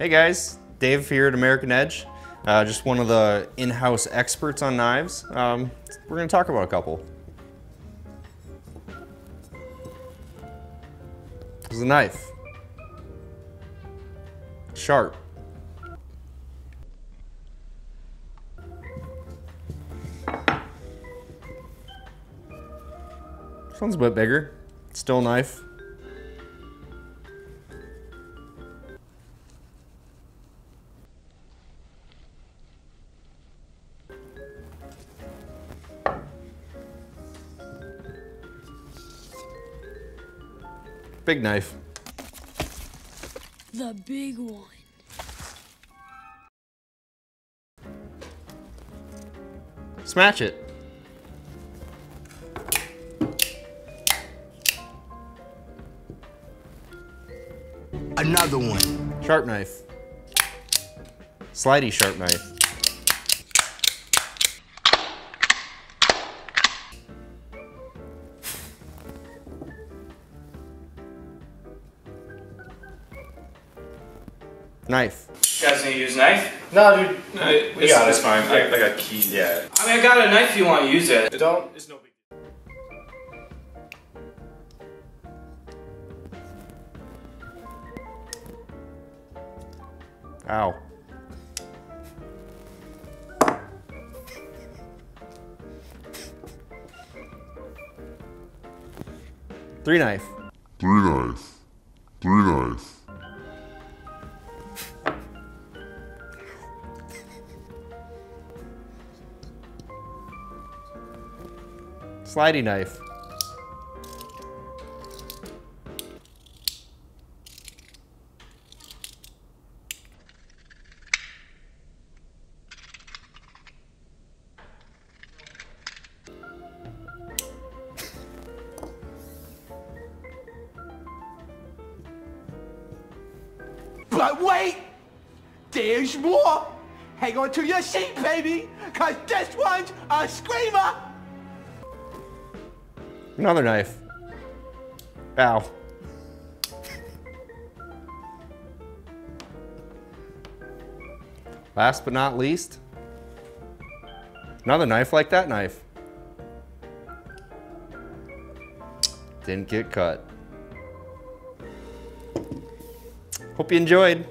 Hey guys, Dave here at American Edge. Uh, just one of the in-house experts on knives. Um, we're gonna talk about a couple. This is a knife. Sharp. This one's a bit bigger. Still a knife. Big knife. The big one. Smash it. Another one. Sharp knife. Slidey sharp knife. Knife. You guys need to use knife? No, dude. Uh, no, we it's, got it's it. fine. I, I got keys. Yeah. I mean, I got a knife. If you want to use it? Don't. It's no big. Ow. Three knife. Three knife. Three knife. Slidey knife. But wait! There's more! Hang on to your seat, baby! Cause this one's a screamer! Another knife. Ow. Last but not least, another knife like that knife. Didn't get cut. Hope you enjoyed.